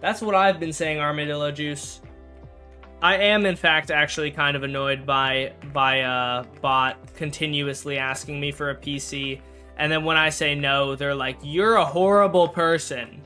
That's what I've been saying, Armadillo Juice. I am, in fact, actually kind of annoyed by by a bot continuously asking me for a PC, and then when I say no, they're like, "You're a horrible person."